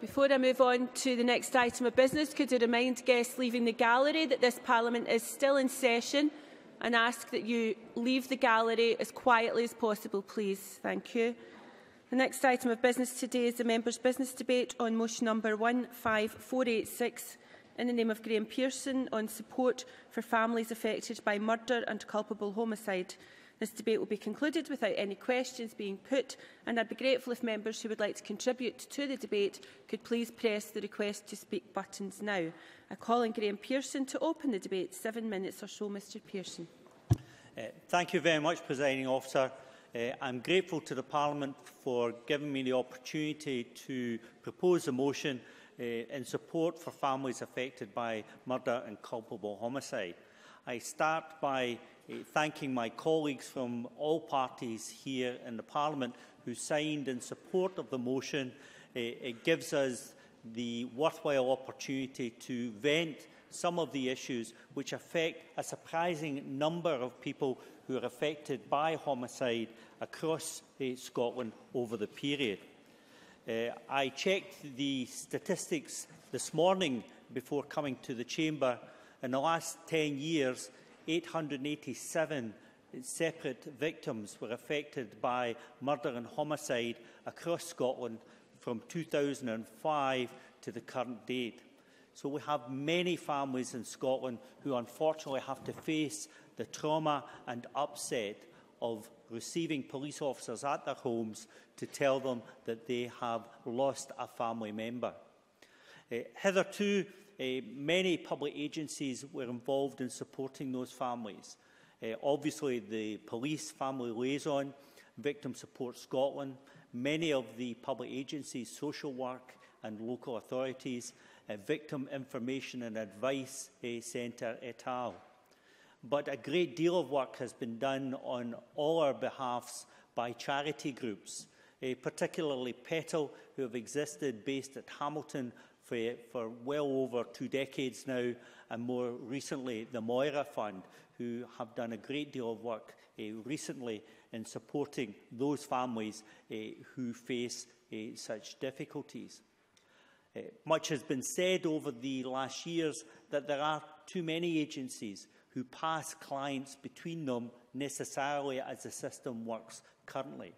Before I move on to the next item of business, could I remind guests leaving the gallery that this Parliament is still in session and ask that you leave the gallery as quietly as possible, please. Thank you. The next item of business today is the Members' Business Debate on motion number 15486 in the name of Graham Pearson on support for families affected by murder and culpable homicide. This debate will be concluded without any questions being put, and I'd be grateful if members who would like to contribute to the debate could please press the request to speak buttons now. I call on Graham Pearson to open the debate. Seven minutes or so, Mr Pearson. Uh, thank you very much, Presiding Officer. Uh, I'm grateful to the Parliament for giving me the opportunity to propose a motion uh, in support for families affected by murder and culpable homicide. I start by thanking my colleagues from all parties here in the Parliament who signed in support of the motion. Eh, it gives us the worthwhile opportunity to vent some of the issues which affect a surprising number of people who are affected by homicide across eh, Scotland over the period. Eh, I checked the statistics this morning before coming to the Chamber. In the last 10 years, 887 separate victims were affected by murder and homicide across Scotland from 2005 to the current date. So we have many families in Scotland who unfortunately have to face the trauma and upset of receiving police officers at their homes to tell them that they have lost a family member. Uh, hitherto, uh, many public agencies were involved in supporting those families. Uh, obviously, the police, family liaison, Victim Support Scotland, many of the public agencies, social work and local authorities, uh, Victim Information and Advice Centre et al. But a great deal of work has been done on all our behalfs by charity groups, particularly PETAL, who have existed based at Hamilton for, for well over two decades now, and more recently the Moira Fund, who have done a great deal of work uh, recently in supporting those families uh, who face uh, such difficulties. Uh, much has been said over the last years that there are too many agencies who pass clients between them necessarily as the system works currently.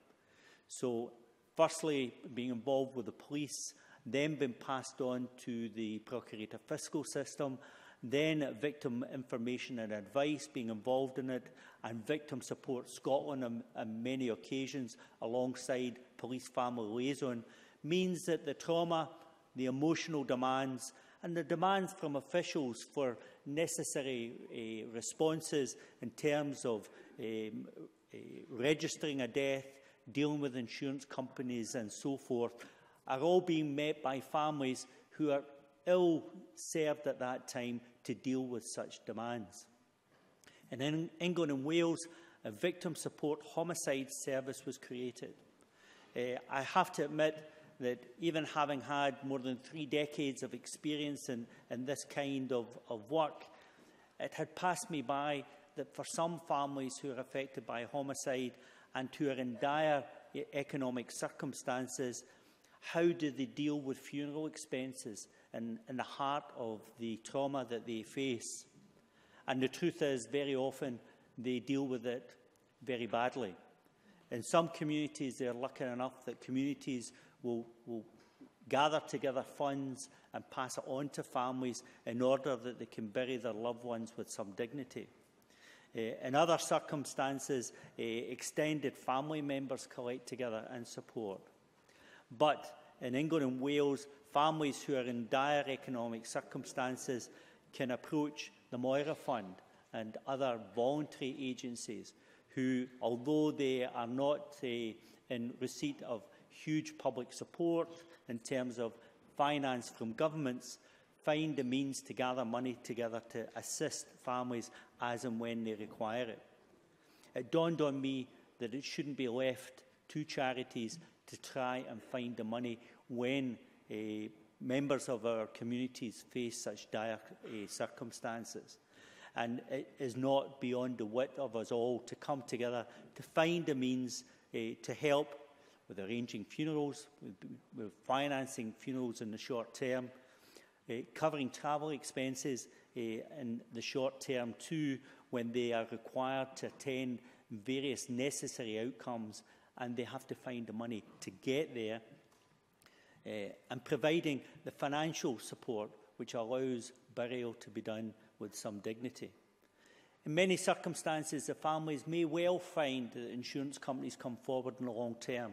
So, firstly, being involved with the police then been passed on to the Procurator Fiscal System, then Victim Information and Advice being involved in it, and Victim Support Scotland on, on many occasions, alongside Police Family Liaison, means that the trauma, the emotional demands, and the demands from officials for necessary uh, responses in terms of um, uh, registering a death, dealing with insurance companies and so forth, are all being met by families who are ill served at that time to deal with such demands. And in England and Wales, a victim support homicide service was created. Uh, I have to admit that even having had more than three decades of experience in, in this kind of, of work, it had passed me by that for some families who are affected by homicide and who are in dire e-, economic circumstances, How do they deal with funeral expenses in, in the heart of the trauma that they face? And the truth is, very often they deal with it very badly. In some communities, they're lucky enough that communities will, will gather together funds and pass it on to families in order that they can bury their loved ones with some dignity. Eh, in other circumstances, eh, extended family members collect together and support. But in England and Wales, families who are in dire economic circumstances can approach the Moira Fund and other voluntary agencies who, although they are not uh, in receipt of huge public support in terms of finance from governments, find the means to gather money together to assist families as and when they require it. It dawned on me that it shouldn't be left to charities to try and find the money when uh, members of our communities face such dire uh, circumstances. And it is not beyond the wit of us all to come together to find the means uh, to help with arranging funerals, with, with, financing funerals in the short term, uh, covering travel expenses in the short term too when they are required to attend various necessary outcomes and they have to find the money to get there. Uh, and providing the financial support which allows burial to be done with some dignity. In many circumstances, the families may well find that insurance companies come forward in the long term.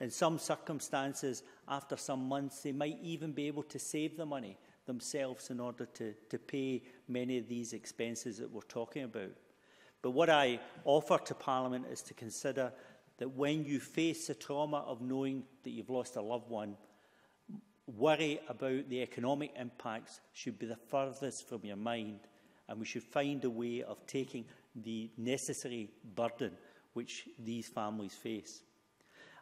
In some circumstances, after some months, they might even be able to save the money themselves in order to, to pay many of these expenses that we're talking about. But what I offer to Parliament is to consider that when you face the trauma of knowing that you've lost a loved one, worry about the economic impacts should be the furthest from your mind and we should find a way of taking the necessary burden which these families face.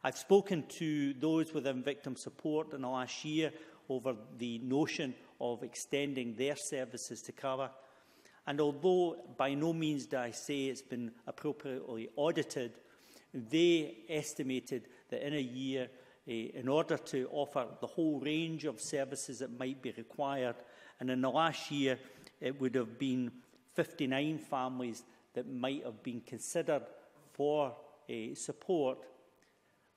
I've spoken to those within victim support in the last year over the notion of extending their services to cover. And although by no means do I say it's been appropriately audited, They estimated that in a year, uh, in order to offer the whole range of services that might be required, and in the last year, it would have been 59 families that might have been considered for uh, support,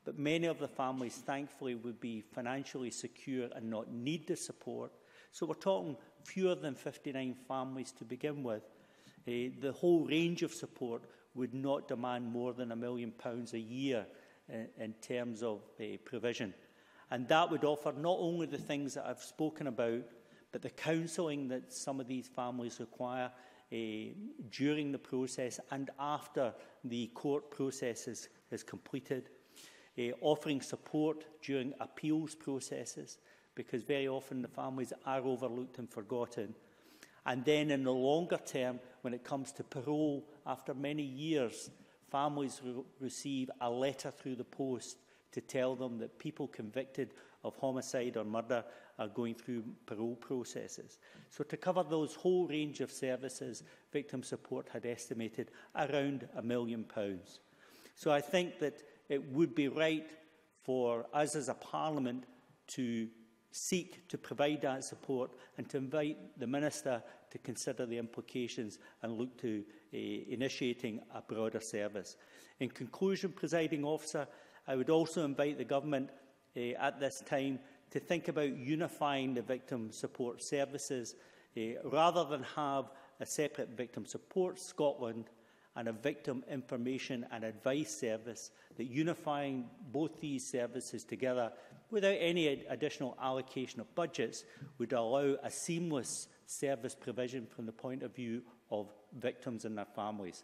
but many of the families, thankfully, would be financially secure and not need the support. So we're talking fewer than 59 families to begin with. Uh, the whole range of support would not demand more than a million pounds a year in, in terms of uh, provision. And that would offer not only the things that I've spoken about, but the counselling that some of these families require uh, during the process and after the court process is, is completed, uh, offering support during appeals processes, because very often the families are overlooked and forgotten, And then in the longer term, when it comes to parole, after many years, families re receive a letter through the post to tell them that people convicted of homicide or murder are going through parole processes. So to cover those whole range of services, victim support had estimated around a million pounds. So I think that it would be right for us as a parliament to seek to provide that support and to invite the Minister to consider the implications and look to uh, initiating a broader service. In conclusion, presiding officer, I would also invite the government uh, at this time to think about unifying the victim support services uh, rather than have a separate victim support Scotland and a victim information and advice service that unifying both these services together without any additional allocation of budgets would allow a seamless service provision from the point of view of victims and their families.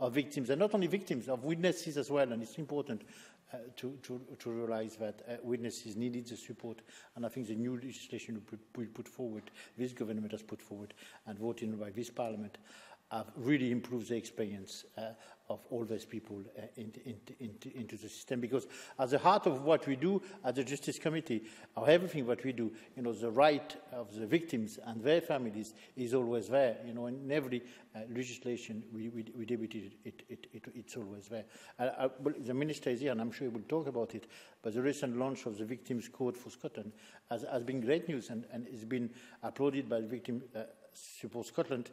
of victims, and not only victims, of witnesses as well, and it's important uh, to, to, to, realize that uh, witnesses needed the support, and I think the new legislation we put, we put forward, this government has put forward and voted by this parliament, have really improved the experience uh, of all those people uh, into, into, the system. Because at the heart of what we do at the Justice Committee, or everything that we do, you know, the right of the victims and their families is always there. You know, in every uh, legislation we, we, we debated it, it, it, it's always there. Uh, uh, the Minister is here, and I'm sure he will talk about it, but the recent launch of the Victims Code for Scotland has, has been great news, and, and it's been applauded by the Victim Support uh, Scotland,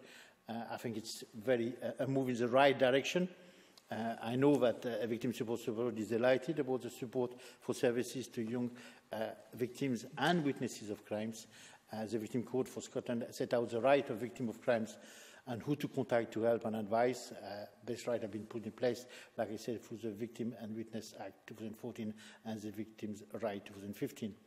uh, I think it's very uh, a move in the right direction. Uh, I know that uh, Victim Support Support is delighted about the support for services to young uh, victims and witnesses of crimes. Uh, the Victim Code for Scotland set out the right of victims of crimes and who to contact to help and advise. Uh, this right have been put in place, like I said, through the Victim and Witness Act 2014 and the Victims' Right 2015.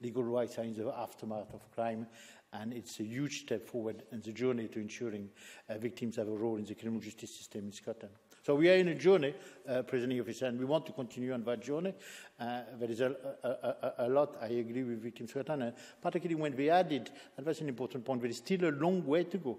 legal rights are in the aftermath of crime and it's a huge step forward in the journey to ensuring uh, victims have a role in the criminal justice system in Scotland. So we are in a journey, uh, presenting officer, and we want to continue on that journey. Uh, there is a, a, a, a, lot, I agree with Victim Scotland, and uh, particularly when we added, and that's an important point, there is still a long way to go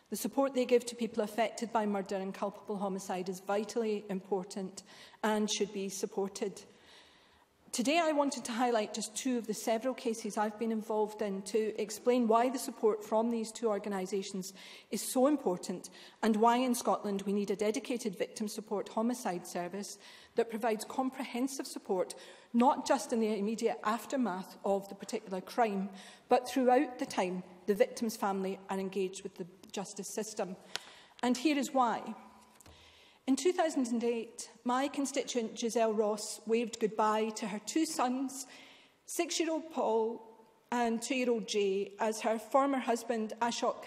The support they give to people affected by murder and culpable homicide is vitally important and should be supported. Today I wanted to highlight just two of the several cases I've been involved in to explain why the support from these two organisations is so important and why in Scotland we need a dedicated victim support homicide service that provides comprehensive support not just in the immediate aftermath of the particular crime but throughout the time the victim's family are engaged with the justice system. And here is why. In 2008, my constituent Giselle Ross waved goodbye to her two sons, six year old Paul and two year old Jay, as her former husband Ashok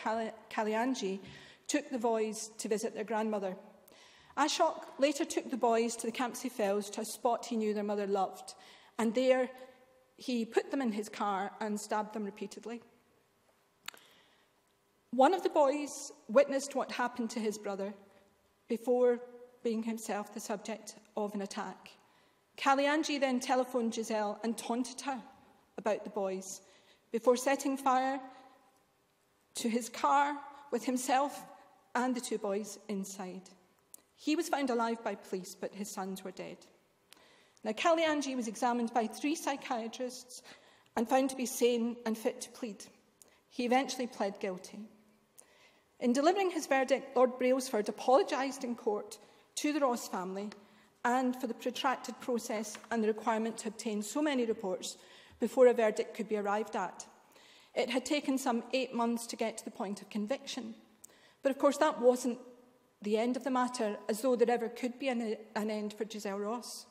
Kalyanji took the boys to visit their grandmother. Ashok later took the boys to the Campsie Fells to a spot he knew their mother loved, and there he put them in his car and stabbed them repeatedly. One of the boys witnessed what happened to his brother before being himself the subject of an attack. Kalyanji then telephoned Giselle and taunted her about the boys before setting fire to his car with himself and the two boys inside. He was found alive by police, but his sons were dead. Now, Kalyanji was examined by three psychiatrists and found to be sane and fit to plead. He eventually pled guilty. In delivering his verdict, Lord Brailsford apologised in court to the Ross family and for the protracted process and the requirement to obtain so many reports before a verdict could be arrived at. It had taken some eight months to get to the point of conviction. But of course, that wasn't the end of the matter, as though there ever could be an, an end for Giselle Ross.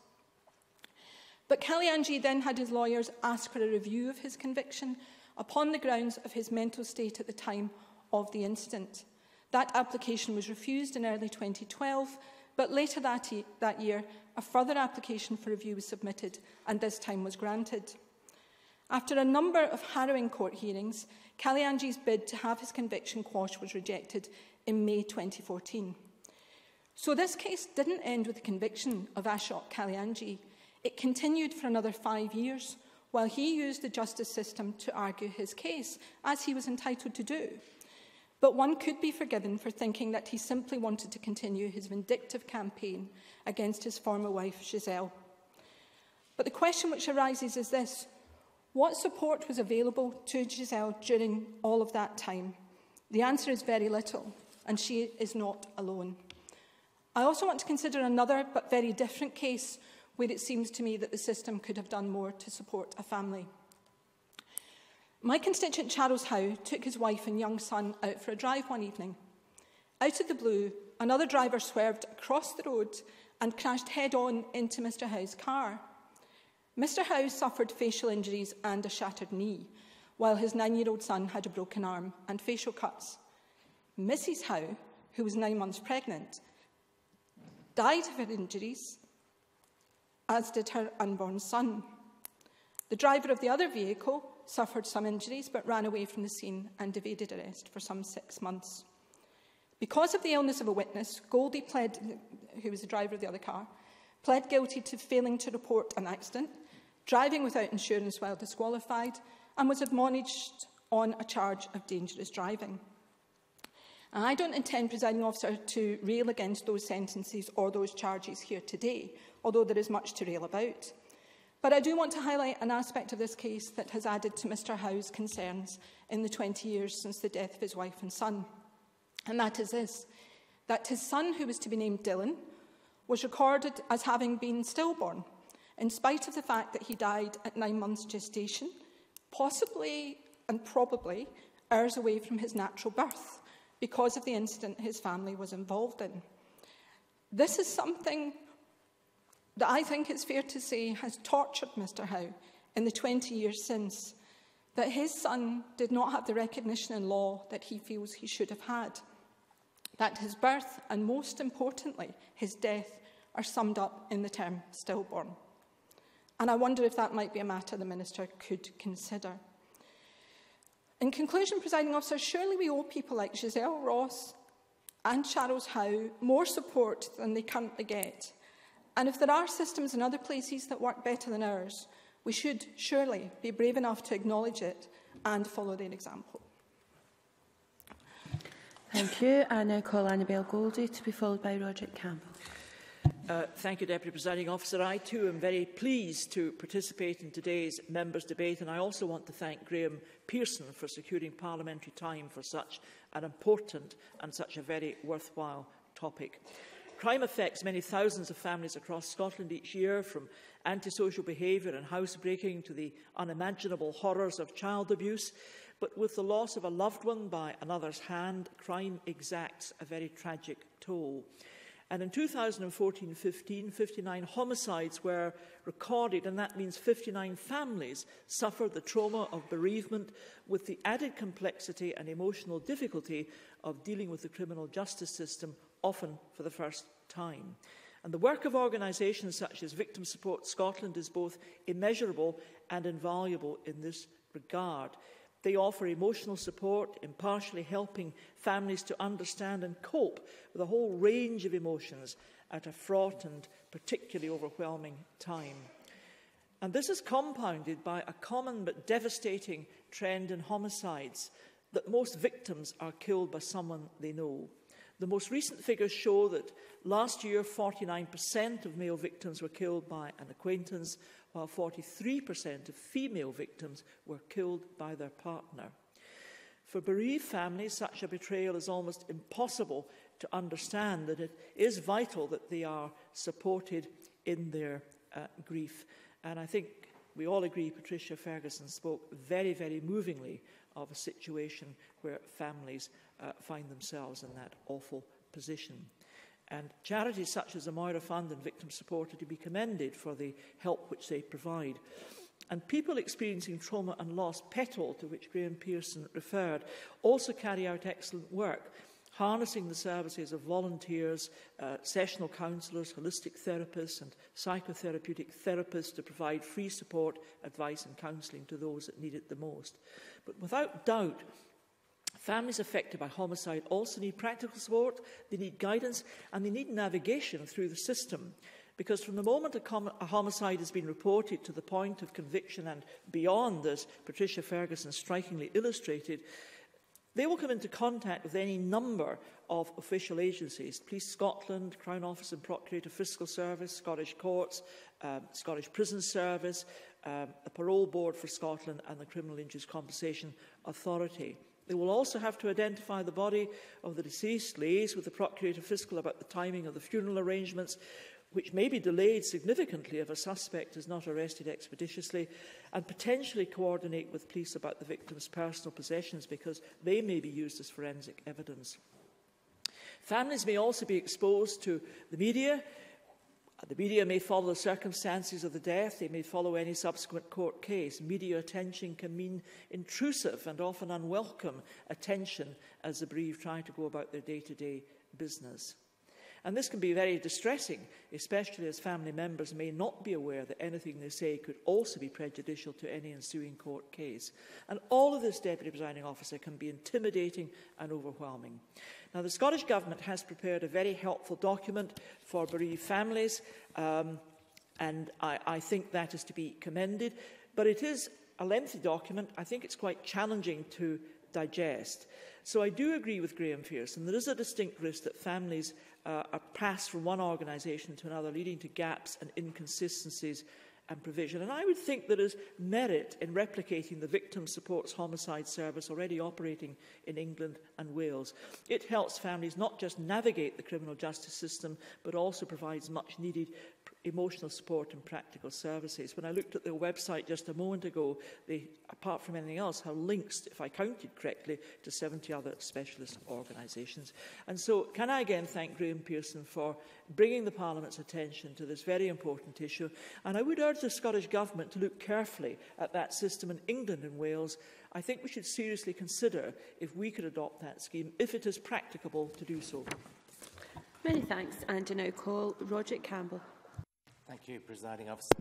But Kalyanji then had his lawyers ask for a review of his conviction upon the grounds of his mental state at the time of the incident. That application was refused in early 2012, but later that, e that year, a further application for review was submitted and this time was granted. After a number of harrowing court hearings, Kalyanji's bid to have his conviction quashed was rejected in May 2014. So this case didn't end with the conviction of Ashok Kalyanji. It continued for another five years while he used the justice system to argue his case, as he was entitled to do. But one could be forgiven for thinking that he simply wanted to continue his vindictive campaign against his former wife, Giselle. But the question which arises is this what support was available to Giselle during all of that time? The answer is very little, and she is not alone. I also want to consider another but very different case where it seems to me that the system could have done more to support a family. My constituent Charles Howe took his wife and young son out for a drive one evening. Out of the blue, another driver swerved across the road and crashed head on into Mr. Howe's car. Mr. Howe suffered facial injuries and a shattered knee, while his nine year old son had a broken arm and facial cuts. Mrs. Howe, who was nine months pregnant, died of her injuries, as did her unborn son. The driver of the other vehicle suffered some injuries but ran away from the scene and evaded arrest for some six months. Because of the illness of a witness, Goldie pled, who was the driver of the other car, pled guilty to failing to report an accident, driving without insurance while disqualified, and was admonished on a charge of dangerous driving. And I don't intend, presiding officer, to rail against those sentences or those charges here today, although there is much to rail about. But I do want to highlight an aspect of this case that has added to Mr Howe's concerns in the 20 years since the death of his wife and son. And that is this, that his son, who was to be named Dylan, was recorded as having been stillborn, in spite of the fact that he died at nine months gestation, possibly and probably hours away from his natural birth, because of the incident his family was involved in. This is something that I think it's fair to say has tortured Mr Howe in the 20 years since, that his son did not have the recognition in law that he feels he should have had, that his birth and, most importantly, his death are summed up in the term stillborn. And I wonder if that might be a matter the Minister could consider. In conclusion, presiding officer, surely we owe people like Giselle Ross and Charles Howe more support than they currently get and if there are systems in other places that work better than ours, we should surely be brave enough to acknowledge it and follow their example. Thank you. I now call Annabel Goldie to be followed by Roger Campbell. Uh, thank you, Deputy Presiding Officer. I too am very pleased to participate in today's members' debate, and I also want to thank Graham Pearson for securing parliamentary time for such an important and such a very worthwhile topic. Crime affects many thousands of families across Scotland each year, from antisocial behaviour and housebreaking to the unimaginable horrors of child abuse. But with the loss of a loved one by another's hand, crime exacts a very tragic toll. And in 2014-15, 59 homicides were recorded, and that means 59 families suffered the trauma of bereavement with the added complexity and emotional difficulty of dealing with the criminal justice system often for the first time. And the work of organisations such as Victim Support Scotland is both immeasurable and invaluable in this regard. They offer emotional support, impartially helping families to understand and cope with a whole range of emotions at a fraught and particularly overwhelming time. And this is compounded by a common but devastating trend in homicides that most victims are killed by someone they know. The most recent figures show that last year 49% of male victims were killed by an acquaintance, while 43% of female victims were killed by their partner. For bereaved families, such a betrayal is almost impossible to understand, and it is vital that they are supported in their uh, grief. And I think we all agree Patricia Ferguson spoke very, very movingly of a situation where families uh, find themselves in that awful position. And charities such as the Moira Fund and Victim Support are to be commended for the help which they provide. And people experiencing trauma and loss, PETAL, to which Graham Pearson referred, also carry out excellent work, harnessing the services of volunteers, uh, sessional counsellors, holistic therapists and psychotherapeutic therapists to provide free support, advice and counselling to those that need it the most. But without doubt, Families affected by homicide also need practical support, they need guidance, and they need navigation through the system. Because from the moment a, a, homicide has been reported to the point of conviction and beyond, as Patricia Ferguson strikingly illustrated, they will come into contact with any number of official agencies Police Scotland, Crown Office and Procurator, Fiscal Service, Scottish Courts, um, Scottish Prison Service, um, the Parole Board for Scotland, and the Criminal Injuries Compensation Authority. They will also have to identify the body of the deceased, liaise with the Procurator Fiscal about the timing of the funeral arrangements, which may be delayed significantly if a suspect is not arrested expeditiously, and potentially coordinate with police about the victim's personal possessions because they may be used as forensic evidence. Families may also be exposed to the media, The media may follow the circumstances of the death, they may follow any subsequent court case. Media attention can mean intrusive and often unwelcome attention as the bereaved try to go about their day to day business. And this can be very distressing, especially as family members may not be aware that anything they say could also be prejudicial to any ensuing court case. And all of this, Deputy Presiding Officer, can be intimidating and overwhelming. Now, the Scottish Government has prepared a very helpful document for bereaved families, um, and I, I think that is to be commended. But it is a lengthy document. I think it's quite challenging to digest. So I do agree with Graham and There is a distinct risk that families uh, are passed from one organisation to another, leading to gaps and inconsistencies and provision. And I would think there is merit in replicating the Victim Supports Homicide Service already operating in England and Wales. It helps families not just navigate the criminal justice system, but also provides much needed emotional support and practical services. When I looked at their website just a moment ago, they, apart from anything else, have links, if I counted correctly, to 70 other specialist organisations. And so can I again thank Graham Pearson for bringing the Parliament's attention to this very important issue. And I would urge the Scottish Government to look carefully at that system in England and Wales I think we should seriously consider if we could adopt that scheme, if it is practicable to do so. Many thanks, I Now call Roger Campbell. Thank you, Presiding Officer.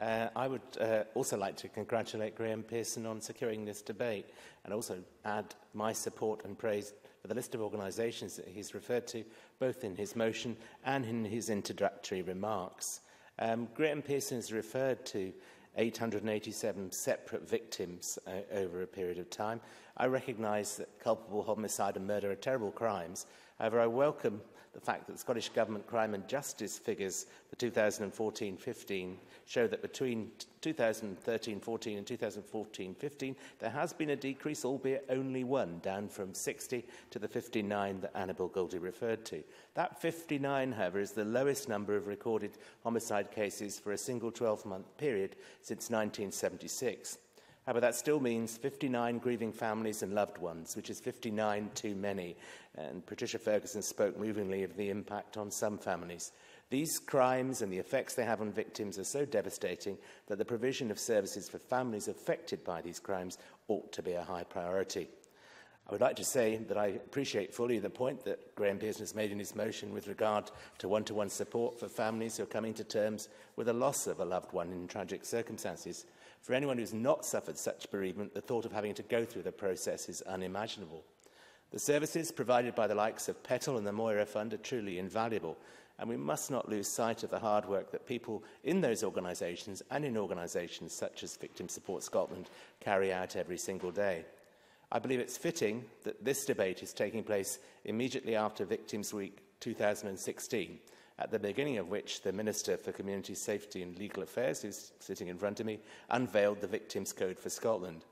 Uh, I would uh, also like to congratulate Graham Pearson on securing this debate and also add my support and praise for the list of organisations that he's referred to, both in his motion and in his introductory remarks. Um, Graham Pearson has referred to 887 separate victims uh, over a period of time. I recognise that culpable homicide and murder are terrible crimes. However, I welcome the fact that the Scottish Government crime and justice figures for 2014-15 show that between 2013-14 and 2014-15 there has been a decrease, albeit only one, down from 60 to the 59 that Annabel Goldie referred to. That 59, however, is the lowest number of recorded homicide cases for a single 12-month period since 1976. However, that still means 59 grieving families and loved ones, which is 59 too many. And Patricia Ferguson spoke movingly of the impact on some families. These crimes and the effects they have on victims are so devastating that the provision of services for families affected by these crimes ought to be a high priority. I would like to say that I appreciate fully the point that Graham Pearson has made in his motion with regard to one-to-one -one support for families who are coming to terms with the loss of a loved one in tragic circumstances – For anyone who's not suffered such bereavement, the thought of having to go through the process is unimaginable. The services provided by the likes of Petal and the Moira Fund are truly invaluable, and we must not lose sight of the hard work that people in those organisations and in organisations such as Victim Support Scotland carry out every single day. I believe it's fitting that this debate is taking place immediately after Victims Week 2016, at the beginning of which the Minister for Community Safety and Legal Affairs, who's sitting in front of me, unveiled the Victims Code for Scotland.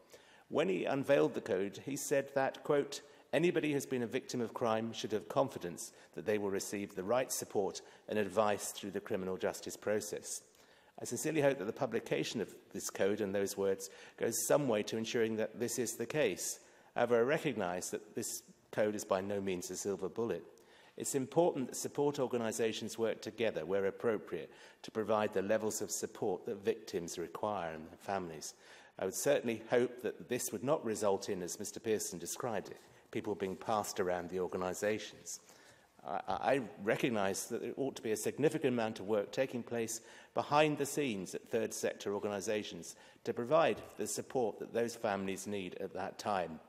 When he unveiled the code, he said that, quote, anybody has been a victim of crime should have confidence that they will receive the right support and advice through the criminal justice process. I sincerely hope that the publication of this code and those words goes some way to ensuring that this is the case. However, I recognise that this code is by no means a silver bullet. It's important that support organisations work together where appropriate to provide the levels of support that victims require and their families. I would certainly hope that this would not result in, as Mr Pearson described it, people being passed around the organisations. I, I recognise that there ought to be a significant amount of work taking place behind the scenes at third sector organisations to provide the support that those families need at that time.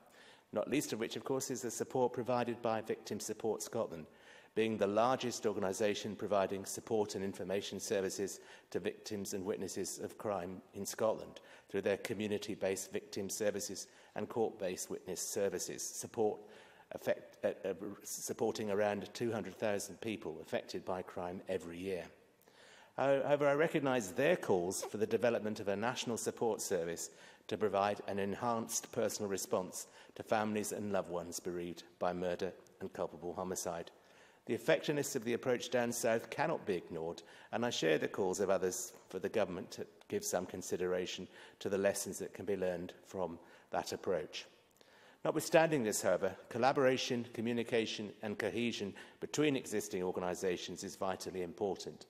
Not least of which, of course, is the support provided by Victim Support Scotland, being the largest organisation providing support and information services to victims and witnesses of crime in Scotland through their community-based victim services and court-based witness services, support affect, uh, uh, supporting around 200,000 people affected by crime every year. However, I recognise their calls for the development of a national support service to provide an enhanced personal response to families and loved ones bereaved by murder and culpable homicide. The effectiveness of the approach down south cannot be ignored, and I share the calls of others for the government to give some consideration to the lessons that can be learned from that approach. Notwithstanding this, however, collaboration, communication and cohesion between existing organisations is vitally important.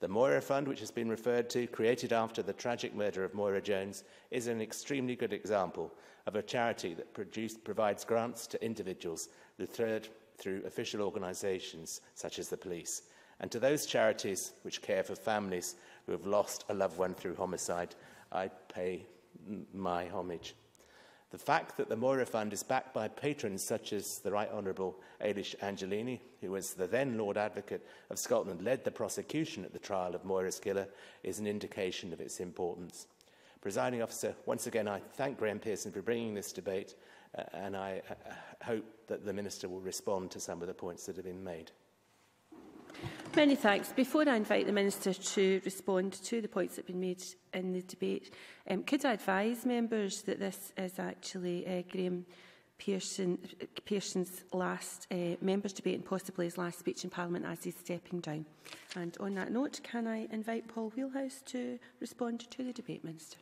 The Moira Fund, which has been referred to, created after the tragic murder of Moira Jones, is an extremely good example of a charity that produce, provides grants to individuals, the third through official organisations such as the police, and to those charities which care for families who have lost a loved one through homicide, I pay my homage. The fact that the Moira Fund is backed by patrons such as the Right Honourable Ailish Angelini, who was the then Lord Advocate of Scotland led the prosecution at the trial of Moira's killer, is an indication of its importance. Presiding Officer, once again I thank Graham Pearson for bringing this debate uh, and I uh, hope that the Minister will respond to some of the points that have been made. Many thanks. Before I invite the Minister to respond to the points that have been made in the debate, um, could I advise members that this is actually uh, Graham Pearson, Pearson's last uh, members debate and possibly his last speech in Parliament as he's stepping down? And on that note, can I invite Paul Wheelhouse to respond to the debate, Minister?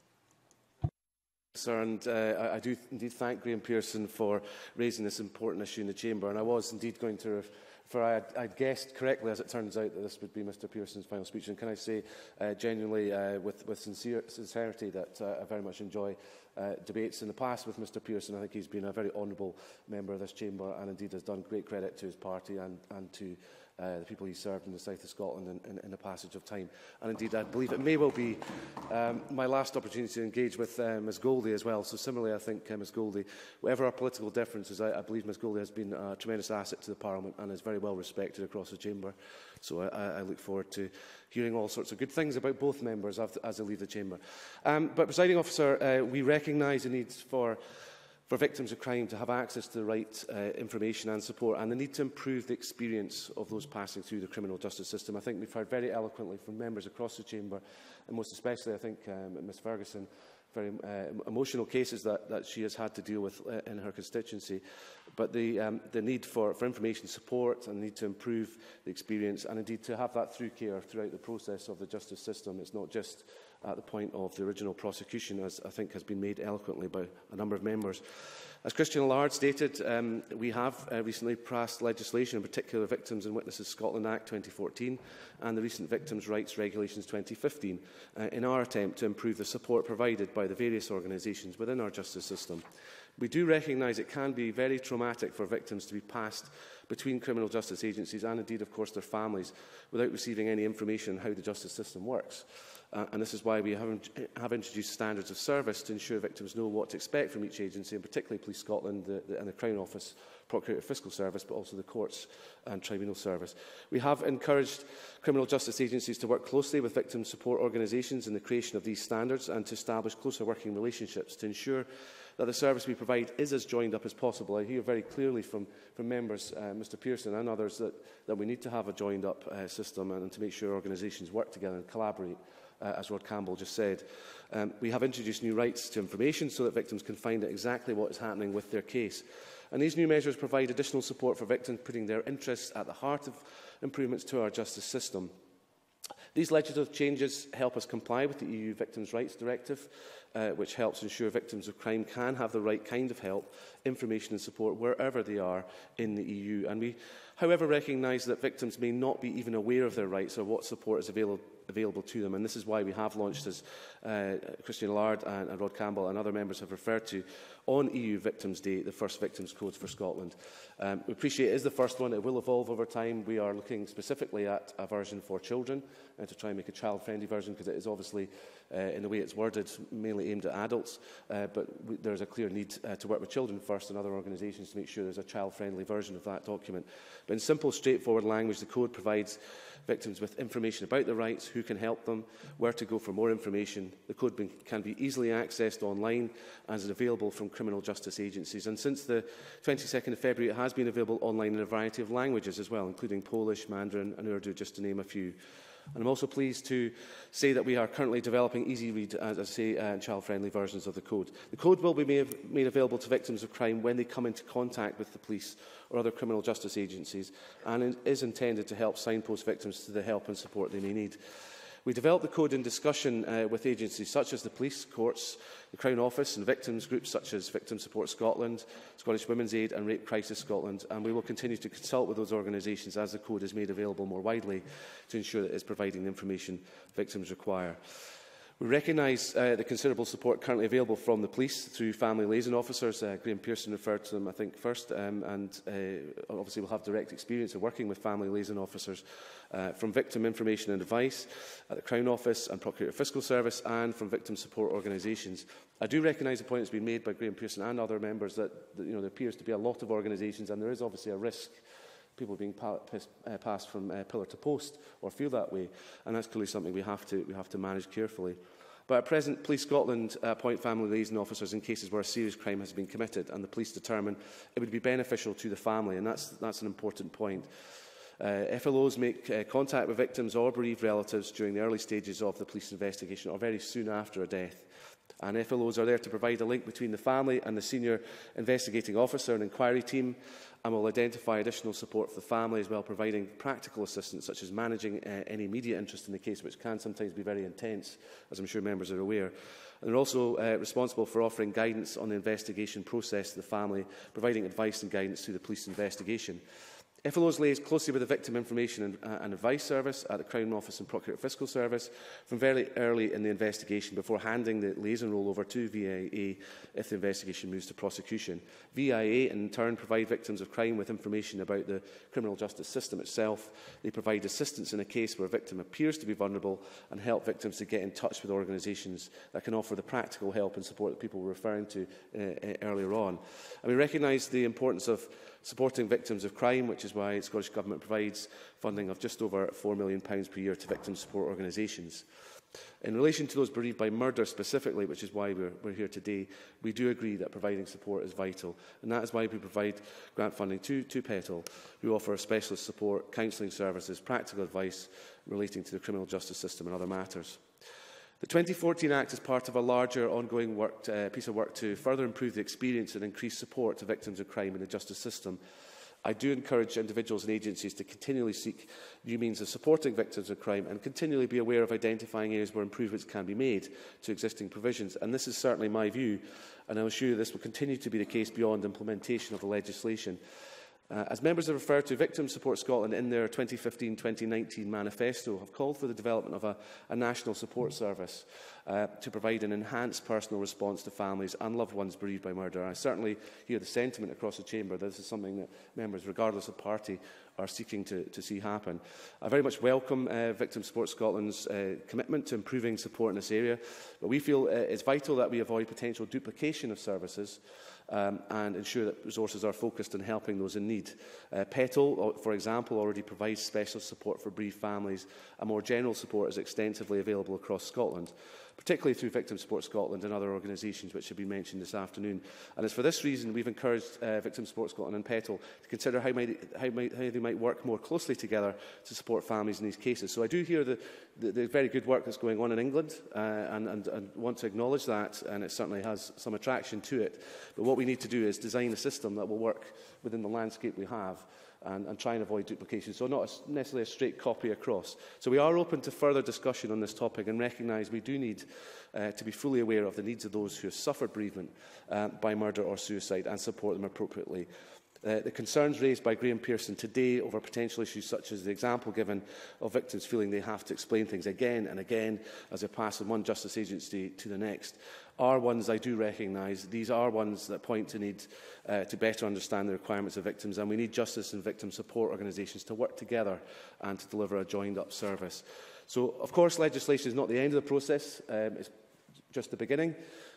Sir, and uh, I do indeed thank Graham Pearson for raising this important issue in the Chamber. And I was indeed going to for I had, I'd guessed correctly, as it turns out, that this would be Mr Pearson's final speech. And can I say uh, genuinely, uh, with, with sincere, sincerity, that uh, I very much enjoy uh, debates in the past with Mr Pearson. I think he's been a very honourable member of this chamber and indeed has done great credit to his party and, and to uh, the people he served in the south of Scotland in, in, in the passage of time. And indeed, I believe it may well be um, my last opportunity to engage with uh, Ms Goldie as well. So similarly, I think uh, Ms Goldie, whatever our political differences, I, I believe Ms Goldie has been a tremendous asset to the Parliament and is very well respected across the Chamber. So I, I look forward to hearing all sorts of good things about both members as they leave the Chamber. Um, but, Presiding Officer, uh, we recognise the need for for victims of crime to have access to the right uh, information and support and the need to improve the experience of those passing through the criminal justice system. I think we've heard very eloquently from members across the chamber and most especially I think um, Ms Ferguson very uh, emotional cases that, that she has had to deal with uh, in her constituency. But the, um, the need for, for information support and the need to improve the experience and indeed to have that through care throughout the process of the justice system. It's not just at the point of the original prosecution, as I think has been made eloquently by a number of members. As Christian Lard stated, um, we have uh, recently passed legislation, in particular Victims and Witnesses Scotland Act 2014 and the recent Victims' Rights Regulations 2015, uh, in our attempt to improve the support provided by the various organisations within our justice system. We do recognise it can be very traumatic for victims to be passed between criminal justice agencies and indeed, of course, their families without receiving any information on how the justice system works. Uh, and this is why we have, have introduced standards of service to ensure victims know what to expect from each agency, and particularly Police Scotland the, the, and the Crown Office, Procurator Fiscal Service, but also the Courts and Tribunal Service. We have encouraged criminal justice agencies to work closely with victim support organisations in the creation of these standards and to establish closer working relationships to ensure that the service we provide is as joined up as possible. I hear very clearly from, from members, uh, Mr Pearson and others, that, that we need to have a joined up uh, system and, and to make sure organisations work together and collaborate uh, as Rod Campbell just said. Um, we have introduced new rights to information so that victims can find out exactly what is happening with their case. And these new measures provide additional support for victims, putting their interests at the heart of improvements to our justice system. These legislative changes help us comply with the EU Victims' Rights Directive, uh, which helps ensure victims of crime can have the right kind of help, information and support wherever they are in the EU. And we, however, recognise that victims may not be even aware of their rights or what support is available available to them. And this is why we have launched, as uh, Christian Lard and, and Rod Campbell and other members have referred to, on EU Victims Day, the first Victims Code for Scotland. Um, we appreciate it is the first one. It will evolve over time. We are looking specifically at a version for children and to try and make a child-friendly version because it is obviously, uh, in the way it's worded, mainly aimed at adults. Uh, but we, there's a clear need uh, to work with children first and other organisations to make sure there's a child-friendly version of that document. But in simple, straightforward language, the code provides victims with information about their rights, who can help them, where to go for more information. The code be can be easily accessed online and is available from criminal justice agencies. And since the 22nd of February, it has been available online in a variety of languages as well, including Polish, Mandarin and Urdu, just to name a few. And I'm also pleased to say that we are currently developing easy read, as I say, uh, and uh, child-friendly versions of the code. The code will be made, made available to victims of crime when they come into contact with the police or other criminal justice agencies and is intended to help signpost victims to the help and support they may need. We developed the code in discussion uh, with agencies such as the police, courts, the Crown Office and victims groups such as Victim Support Scotland, Scottish Women's Aid and Rape Crisis Scotland, and we will continue to consult with those organisations as the code is made available more widely to ensure that it is providing the information victims require. We recognise uh, the considerable support currently available from the police through family liaison officers. Uh, Graham Pearson referred to them, I think, first, um, and uh, obviously will have direct experience of working with family liaison officers uh, from victim information and advice at the Crown Office and Procurator Fiscal Service and from victim support organisations. I do recognise the point that's been made by Graham Pearson and other members that, that you know, there appears to be a lot of organisations and there is obviously a risk uh, people being pa uh, passed from uh, pillar to post or feel that way. And that's clearly something we have to, we have to manage carefully. But at present, Police Scotland appoint family liaison officers in cases where a serious crime has been committed and the police determine it would be beneficial to the family, and that's, that's an important point. Uh, FLOs make uh, contact with victims or bereaved relatives during the early stages of the police investigation or very soon after a death and FLOs are there to provide a link between the family and the senior investigating officer and inquiry team and will identify additional support for the family as well, providing practical assistance such as managing uh, any media interest in the case, which can sometimes be very intense, as I'm sure members are aware. And they're also uh, responsible for offering guidance on the investigation process to the family, providing advice and guidance through the police investigation. FLOs liaise closely with the Victim Information and, uh, and, Advice Service at the Crown Office and Procurator Fiscal Service from very early in the investigation before handing the liaison role over to VIA if the investigation moves to prosecution. VIA in turn provide victims of crime with information about the criminal justice system itself. They provide assistance in a case where a victim appears to be vulnerable and help victims to get in touch with organisations that can offer the practical help and support that people were referring to uh, uh, earlier on. And we recognise the importance of supporting victims of crime, which is why the Scottish Government provides funding of just over £4 million per year to victim support organisations. In relation to those bereaved by murder specifically, which is why we're, we're here today, we do agree that providing support is vital. And that is why we provide grant funding to, to PETAL, who offer specialist support, counselling services, practical advice relating to the criminal justice system and other matters. The 2014 Act is part of a larger ongoing work to, uh, piece of work to further improve the experience and increase support to victims of crime in the justice system. I do encourage individuals and agencies to continually seek new means of supporting victims of crime and continually be aware of identifying areas where improvements can be made to existing provisions. And this is certainly my view, and I assure you this will continue to be the case beyond implementation of the legislation. Uh, as members have referred to, Victim Support Scotland in their 2015-2019 manifesto have called for the development of a, a national support service uh, to provide an enhanced personal response to families and loved ones bereaved by murder. I certainly hear the sentiment across the chamber that this is something that members, regardless of party, are seeking to, to see happen. I very much welcome uh, Victim Support Scotland's uh, commitment to improving support in this area, but we feel uh, it's vital that we avoid potential duplication of services um, and ensure that resources are focused on helping those in need. Uh, PETL, uh, for example, already provides special support for bereaved families, and more general support is extensively available across Scotland particularly through Victim Support Scotland and other organisations which have been mentioned this afternoon. And it's for this reason we've encouraged uh, Victim Support Scotland and PETL to consider how, might, how, might, how they might work more closely together to support families in these cases. So I do hear the, the, the very good work that's going on in England uh, and, and, and want to acknowledge that, and it certainly has some attraction to it. But what we need to do is design a system that will work within the landscape we have and, and try and avoid duplication. So not a, necessarily a straight copy across. So we are open to further discussion on this topic and recognise we do need uh, to be fully aware of the needs of those who have suffered bereavement uh, by murder or suicide and support them appropriately. Uh, the concerns raised by Graham Pearson today over potential issues such as the example given of victims feeling they have to explain things again and again as they pass from one justice agency to the next are ones I do recognise. These are ones that point to need uh, to better understand the requirements of victims, and we need justice and victim support organisations to work together and to deliver a joined-up service. So, of course, legislation is not the end of the process. Um, it's just the beginning.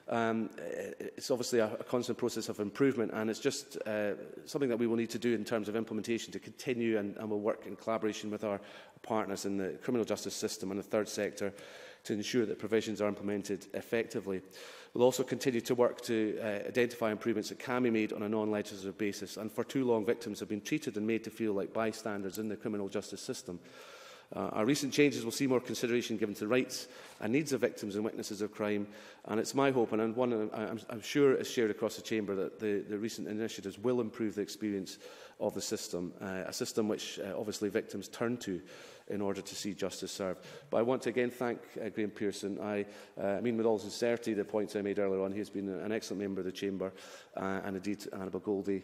Um, it's obviously a, a constant process of improvement and it's just uh, something that we will need to do in terms of implementation to continue and, and we'll work in collaboration with our partners in the criminal justice system and the third sector to ensure that provisions are implemented effectively. We'll also continue to work to uh, identify improvements that can be made on a non-legislative basis, and for too long victims have been treated and made to feel like bystanders in the criminal justice system. Uh, our recent changes will see more consideration given to the rights and needs of victims and witnesses of crime, and it's my hope, and I'm one I'm, I'm sure is shared across the Chamber, that the, the recent initiatives will improve the experience of the system, uh, a system which uh, obviously victims turn to in order to see justice served. But I want to again thank uh, Graham Pearson. I, uh, I mean with all sincerity the points I made earlier on. He has been an excellent member of the Chamber uh, and indeed Annabel Goldie.